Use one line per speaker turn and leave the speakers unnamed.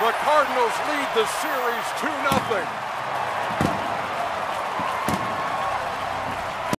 The Cardinals lead the series 2 0.